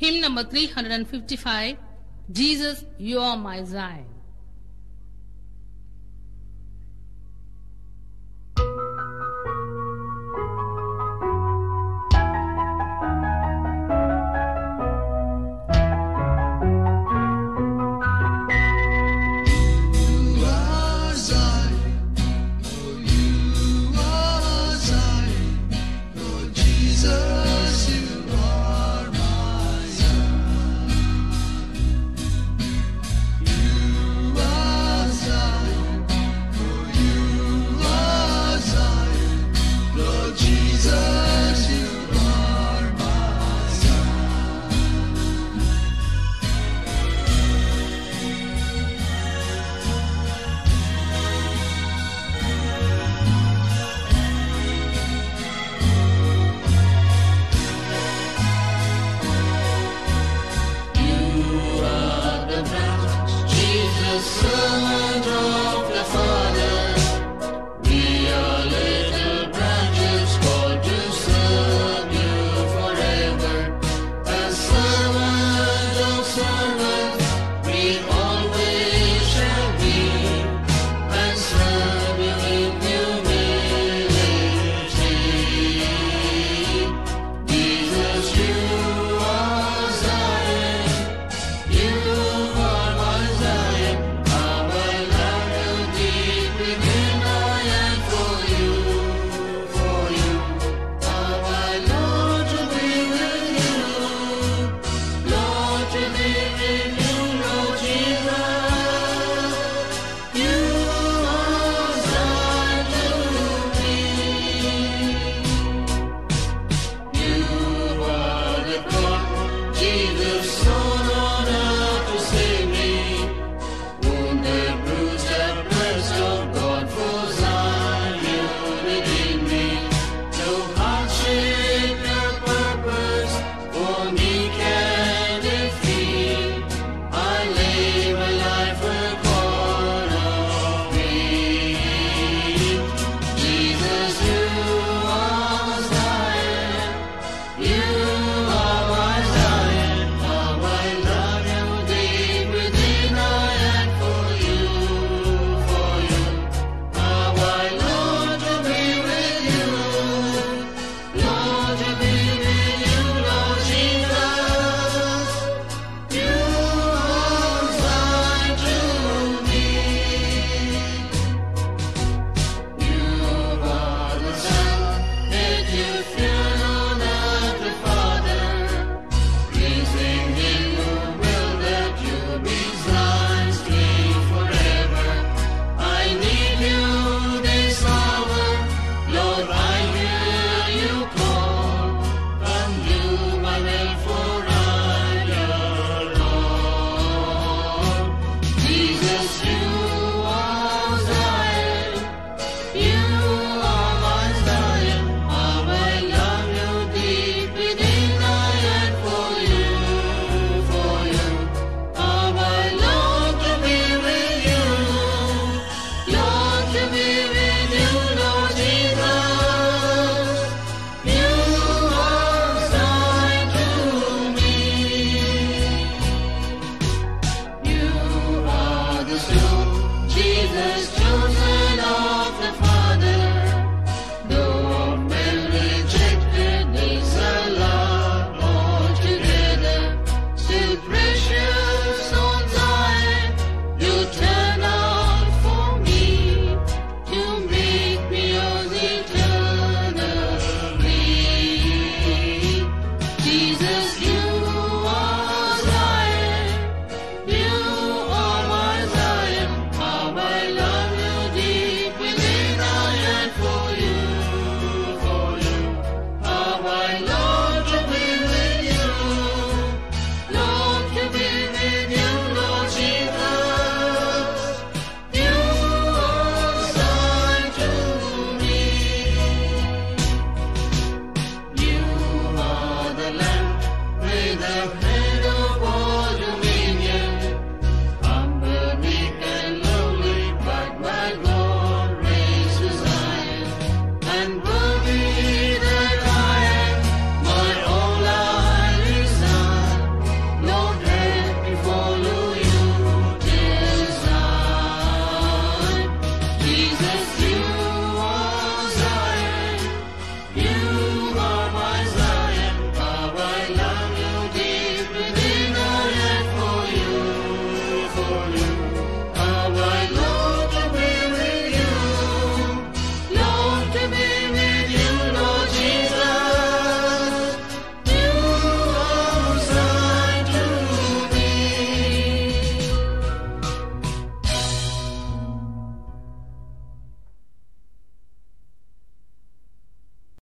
Hymn number 355 Jesus, you are my Zion.